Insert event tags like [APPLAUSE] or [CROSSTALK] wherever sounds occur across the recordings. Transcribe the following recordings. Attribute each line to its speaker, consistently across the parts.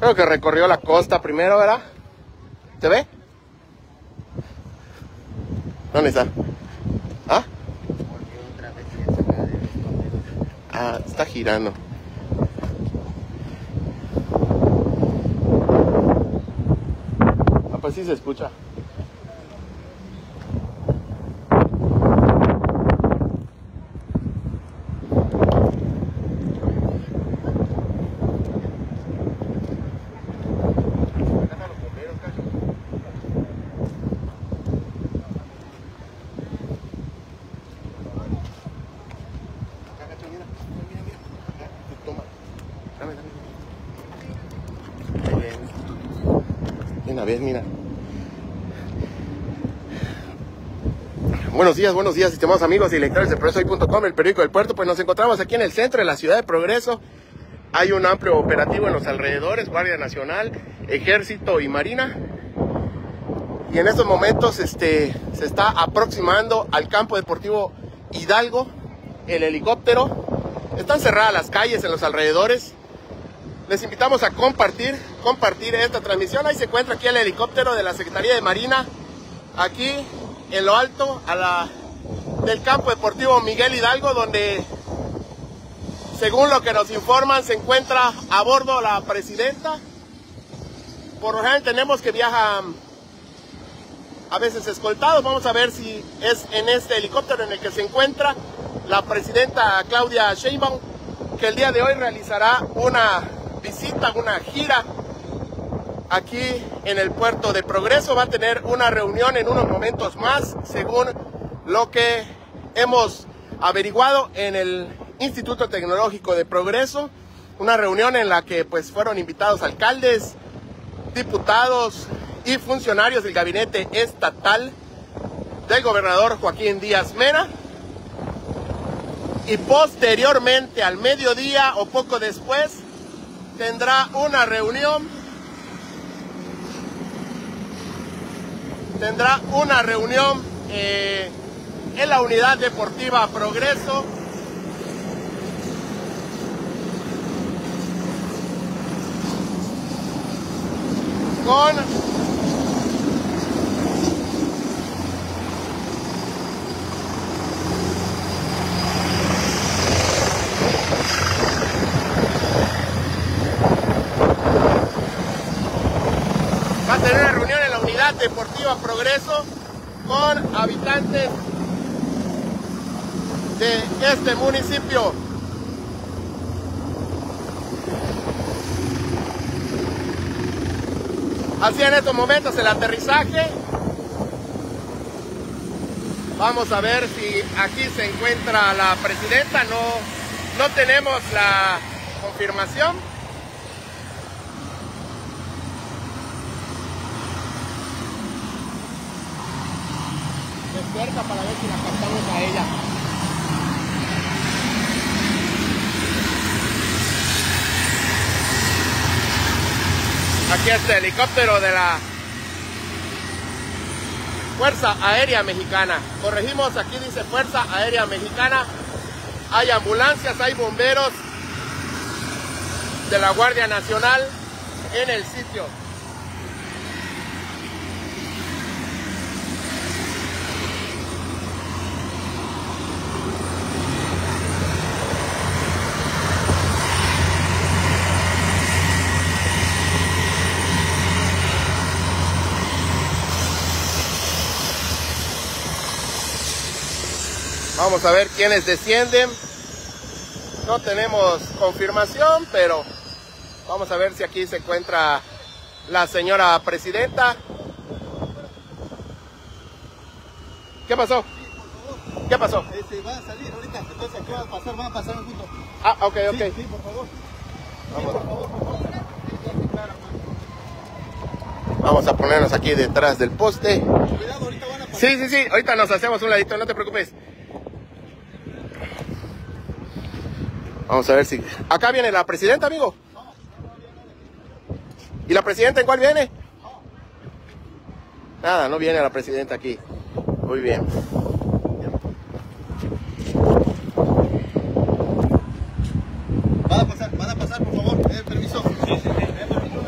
Speaker 1: Creo que recorrió la costa primero, ¿verdad? ¿Se ve? ¿Dónde está? ¿Ah? Ah, está girando. Ah, pues sí se escucha. Toma. Dame, dame. Ahí viene. De una Buenos días, buenos días, estimados amigos y lectores de Progresoy.com, el periódico del puerto. Pues nos encontramos aquí en el centro de la ciudad de Progreso. Hay un amplio operativo en los alrededores, Guardia Nacional, Ejército y Marina. Y en estos momentos este, se está aproximando al campo deportivo Hidalgo, el helicóptero. Están cerradas las calles en los alrededores. Les invitamos a compartir, compartir esta transmisión. Ahí se encuentra aquí el helicóptero de la Secretaría de Marina, aquí en lo alto del campo deportivo Miguel Hidalgo, donde, según lo que nos informan, se encuentra a bordo la presidenta. Por lo general tenemos que viajar a veces escoltados. Vamos a ver si es en este helicóptero en el que se encuentra la presidenta Claudia Sheinbaum, que el día de hoy realizará una visita, una gira aquí en el puerto de Progreso. Va a tener una reunión en unos momentos más, según lo que hemos averiguado en el Instituto Tecnológico de Progreso. Una reunión en la que pues fueron invitados alcaldes, diputados y funcionarios del gabinete estatal del gobernador Joaquín Díaz Mera. Y posteriormente, al mediodía o poco después, tendrá una reunión tendrá una reunión eh, en la unidad deportiva Progreso. Con va a tener una reunión en la unidad deportiva Progreso con habitantes de este municipio. Así en estos momentos el aterrizaje. Vamos a ver si aquí se encuentra la presidenta. No, no tenemos la confirmación. Cerca para ver si la captamos a ella. Aquí está el helicóptero de la Fuerza Aérea Mexicana. Corregimos, aquí dice Fuerza Aérea Mexicana. Hay ambulancias, hay bomberos de la Guardia Nacional en el sitio. Vamos a ver quiénes descienden. No tenemos confirmación, pero vamos a ver si aquí se encuentra la señora presidenta. ¿Qué pasó? ¿Qué pasó?
Speaker 2: Este, va a salir ahorita, entonces aquí va a pasar, van a pasar un punto.
Speaker 1: Ah, ok, ok.
Speaker 2: Sí, sí, por favor.
Speaker 1: Vamos. Vamos a ponernos aquí detrás del poste.
Speaker 2: Cuidado, ahorita van a pasar.
Speaker 1: Sí, sí, sí. Ahorita nos hacemos un ladito, no te preocupes. Vamos a ver si. Acá viene la presidenta, amigo. ¿Y la presidenta en cuál viene? Nada, no viene la presidenta aquí. Muy bien.
Speaker 2: Van a pasar, van a pasar, por favor. Eh, permiso. Sí, sí, sí. Eh, permiso.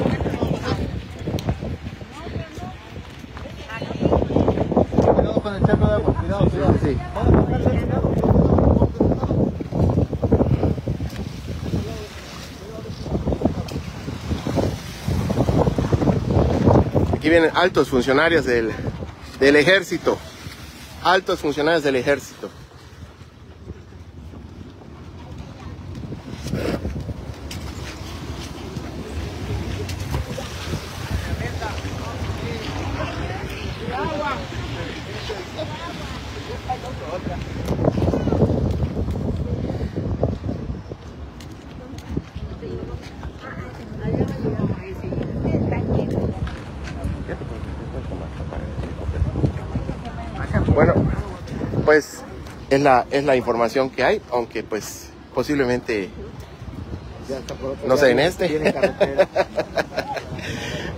Speaker 1: Aquí vienen altos funcionarios del, del ejército. Altos funcionarios del ejército. Bueno, pues es la, es la información que hay, aunque pues posiblemente no sé en este. [LAUGHS]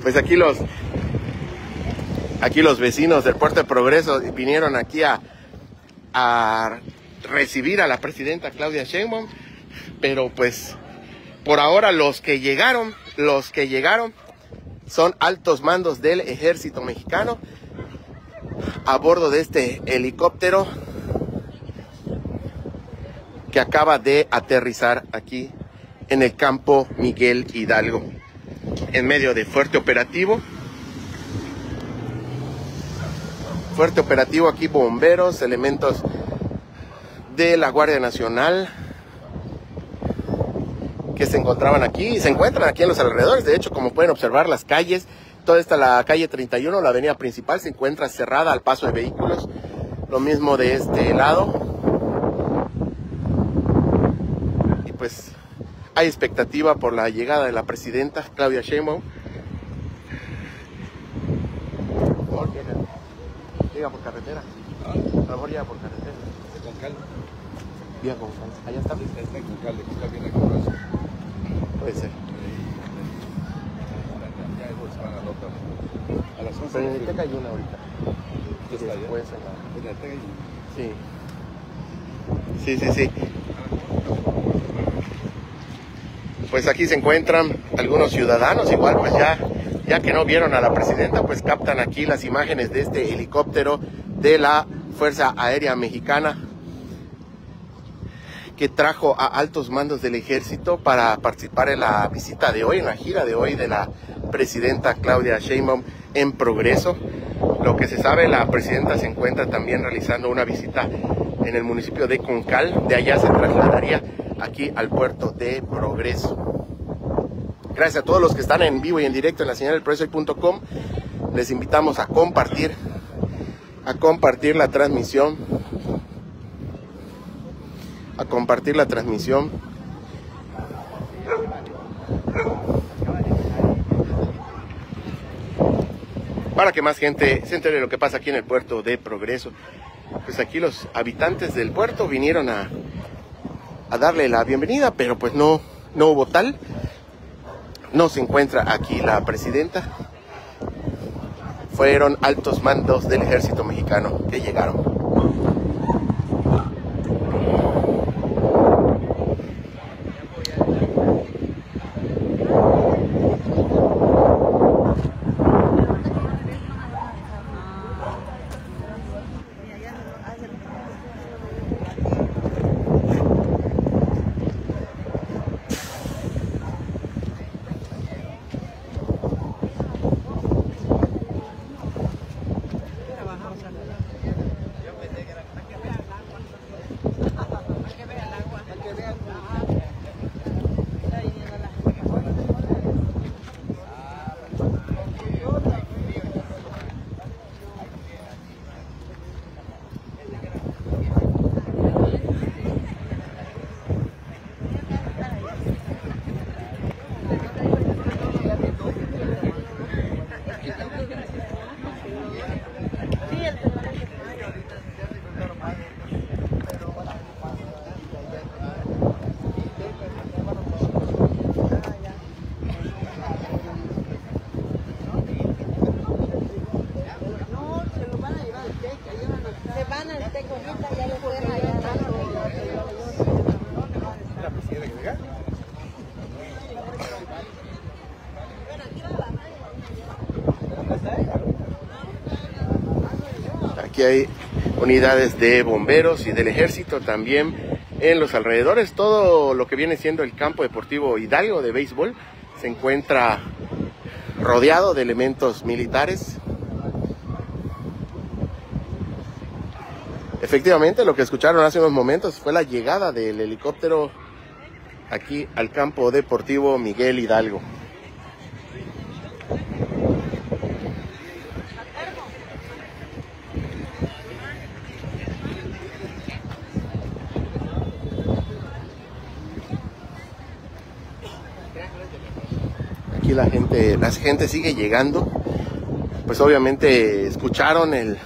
Speaker 1: pues aquí los aquí los vecinos del Puerto de Progreso vinieron aquí a, a recibir a la presidenta Claudia Sheinbaum, pero pues por ahora los que llegaron, los que llegaron son altos mandos del ejército mexicano a bordo de este helicóptero que acaba de aterrizar aquí en el campo Miguel Hidalgo, en medio de fuerte operativo. Fuerte operativo aquí, bomberos, elementos de la Guardia Nacional que se encontraban aquí y se encuentran aquí en los alrededores. De hecho, como pueden observar, las calles Toda esta la calle 31, la avenida principal, se encuentra cerrada al paso de vehículos. Lo mismo de este lado. Y pues hay expectativa por la llegada de la presidenta Claudia Sheinbaum. Llega por carretera. Lo mejor llega por carretera.
Speaker 2: Con calma.
Speaker 1: Llega con calma. Allá está.
Speaker 2: Está con calma, que está bien aquí.
Speaker 1: Puede ser.
Speaker 2: A la otra. A las 11.
Speaker 1: Pero en el Teca hay una ahorita.
Speaker 2: ¿Ya está allá?
Speaker 1: Después en la-
Speaker 2: En la Teca hay-
Speaker 1: Sí. Sí, sí, sí. Pues aquí se encuentran algunos ciudadanos, igual pues ya, ya que no vieron a la presidenta, pues captan aquí las imágenes de este helicóptero de la Fuerza Aérea Mexicana que trajo a altos mandos del ejército para participar en la visita de hoy, en la gira de hoy de la presidenta Claudia Sheinbaum en progreso. Lo que se sabe, la presidenta se encuentra también realizando una visita en el municipio de Concal. De allá se trasladaría aquí al puerto de Progreso. Gracias a todos los que están en vivo y en directo en la señal del. Les invitamos a compartir, a compartir la transmisión, a compartir la transmisión. para que más gente se entere de lo que pasa aquí en el puerto de Progreso. Pues aquí los habitantes del puerto vinieron a, a darle la bienvenida, pero pues no, no hubo tal. No se encuentra aquí la presidenta. Fueron altos mandos del ejército mexicano que llegaron. Aquí hay unidades de bomberos y del ejército también en los alrededores. Todo lo que viene siendo el campo deportivo Hidalgo de béisbol se encuentra rodeado de elementos militares. Efectivamente, lo que escucharon hace unos momentos fue la llegada del helicóptero aquí al campo deportivo Miguel Hidalgo. La gente, la gente sigue llegando. Pues obviamente escucharon el,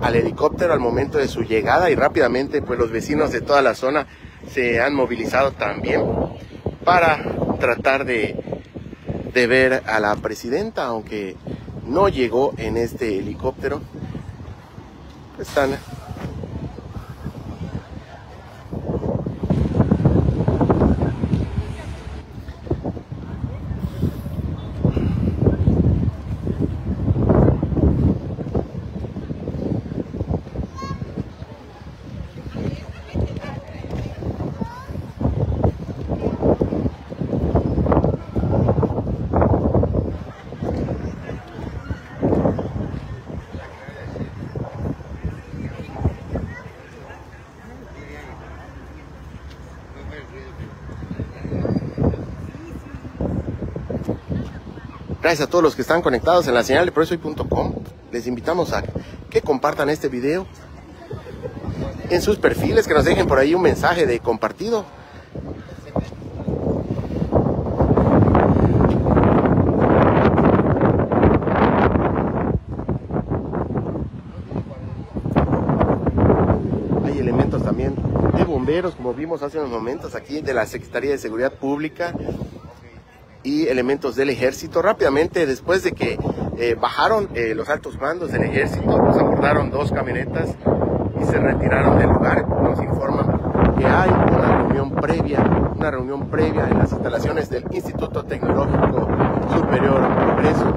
Speaker 1: al helicóptero al momento de su llegada y rápidamente pues los vecinos de toda la zona se han movilizado también para tratar de, de ver a la presidenta, aunque no llegó en este helicóptero. Están Gracias a todos los que están conectados en la señal de progresoy.com. Les invitamos a que compartan este video en sus perfiles, que nos dejen por ahí un mensaje de compartido. Hay elementos también de bomberos, como vimos hace unos momentos aquí, de la Secretaría de Seguridad Pública y elementos del ejército. Rápidamente, después de que eh, bajaron eh, los altos mandos del ejército, nos abordaron dos camionetas y se retiraron del lugar. Nos informan que hay una reunión previa, una reunión previa en las instalaciones del Instituto Tecnológico Superior Progreso.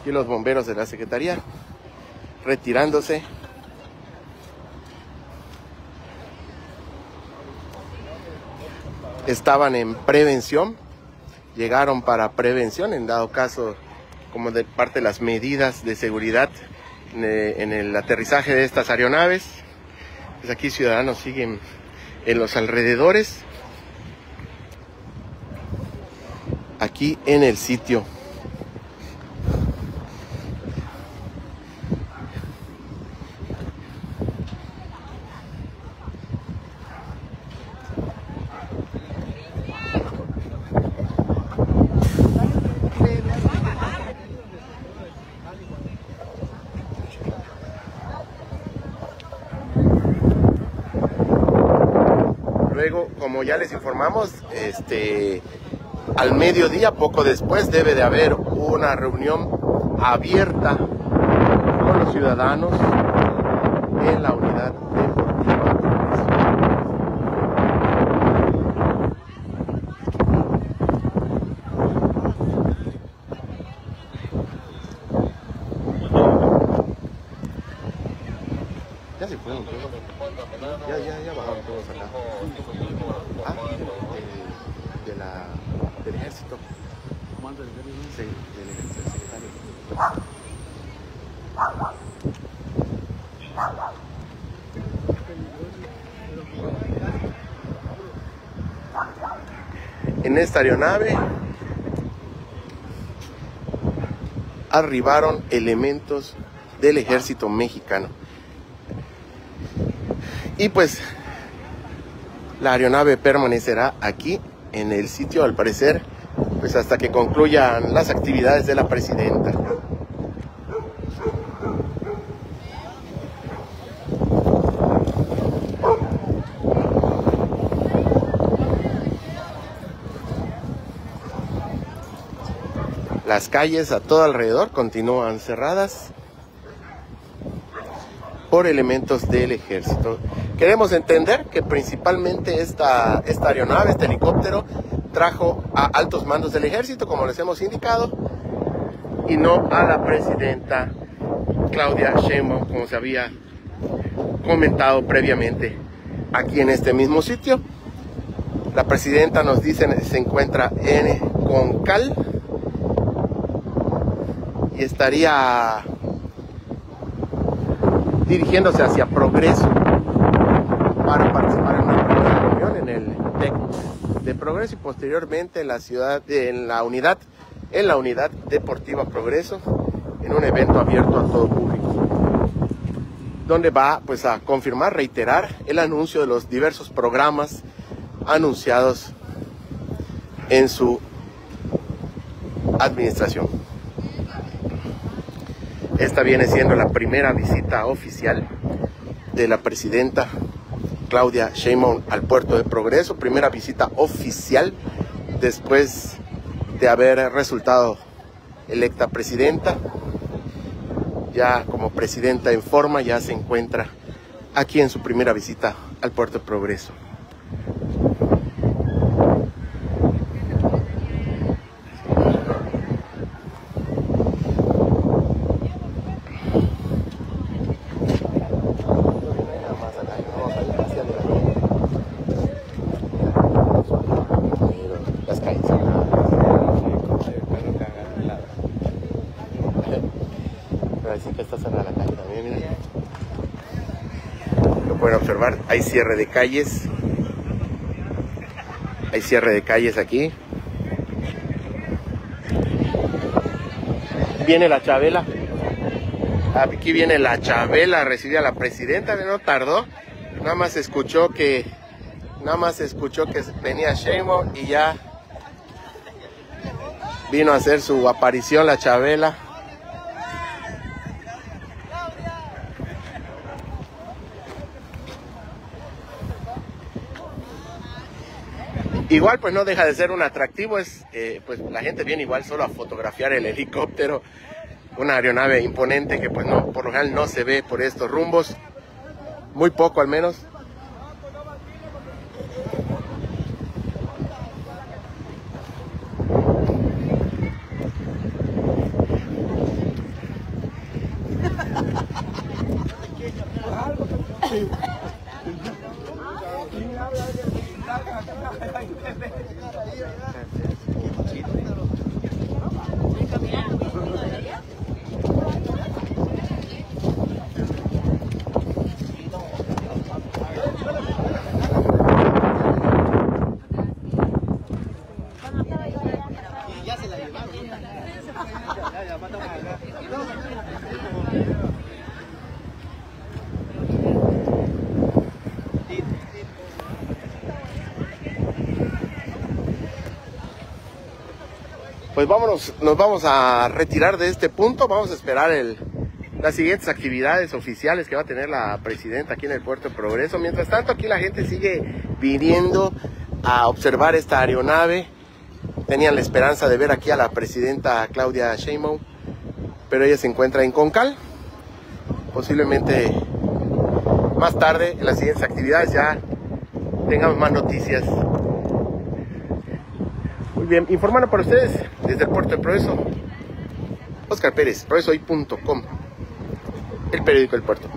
Speaker 1: Aquí los bomberos de la Secretaría retirándose. Estaban en prevención, llegaron para prevención, en dado caso, como de parte de las medidas de seguridad en el aterrizaje de estas aeronaves. Pues aquí ciudadanos siguen en los alrededores, aquí en el sitio. Luego, como ya les informamos, este, al mediodía, poco después, debe de haber una reunión abierta con los ciudadanos en la unidad deportiva. Ya se fueron todos. Ya, ya, ya bajaron todos acá. Ah, de, de la, del ejército. Sí, del ejército, secretario. En esta aeronave arribaron elementos del ejército mexicano. Y pues la aeronave permanecerá aquí en el sitio al parecer pues hasta que concluyan las actividades de la presidenta. Las calles a todo alrededor continúan cerradas por elementos del ejército. Queremos entender que principalmente esta, esta aeronave, este helicóptero, trajo a altos mandos del ejército, como les hemos indicado, y no a la presidenta Claudia Sheinbaum, como se había comentado previamente aquí en este mismo sitio. La presidenta nos dice se encuentra en Concal y estaría dirigiéndose hacia Progreso para participar en una primera reunión en el TEC de Progreso y posteriormente en la ciudad, en la unidad, en la unidad deportiva Progreso, en un evento abierto a todo público, donde va pues a confirmar, reiterar el anuncio de los diversos programas anunciados en su administración. Esta viene siendo la primera visita oficial de la presidenta Claudia Sheinbaum al puerto de Progreso, primera visita oficial después de haber resultado electa presidenta. Ya como presidenta en forma, ya se encuentra aquí en su primera visita al puerto de Progreso. Pero dicen que está cerrada la calle también, miren. Lo pueden observar, hay cierre de calles. Hay cierre de calles aquí. Viene la Chabela. Aquí viene la Chabela a recibir a la presidenta, no tardó. Nada más escuchó que nada más escuchó que venía Sheinbaum y ya vino a hacer su aparición la Chabela. Igual pues no deja de ser un atractivo, es eh, pues la gente viene igual solo a fotografiar el helicóptero, una aeronave imponente que pues no, por lo general no se ve por estos rumbos, muy poco al menos. ¿Qué chiste? ¿Qué chiste? ¿Qué chiste? ¿Qué chiste? ¿Qué chiste? ¿Qué chiste? ¿Qué chiste? ¿Qué chiste? ¿Qué chiste? Pues vámonos, nos vamos a retirar de este punto, vamos a esperar las siguientes actividades oficiales que va a tener la presidenta aquí en el Puerto de Progreso. Mientras tanto, aquí la gente sigue viniendo a observar esta aeronave. Tenían la esperanza de ver aquí a la presidenta Claudia Sheinbaum, pero ella se encuentra en Concal. Posiblemente más tarde, en las siguientes actividades, ya tengamos más noticias. Bien, informando para ustedes desde el Puerto de Progreso, Oscar Pérez, progresohoy.com, el periódico del puerto.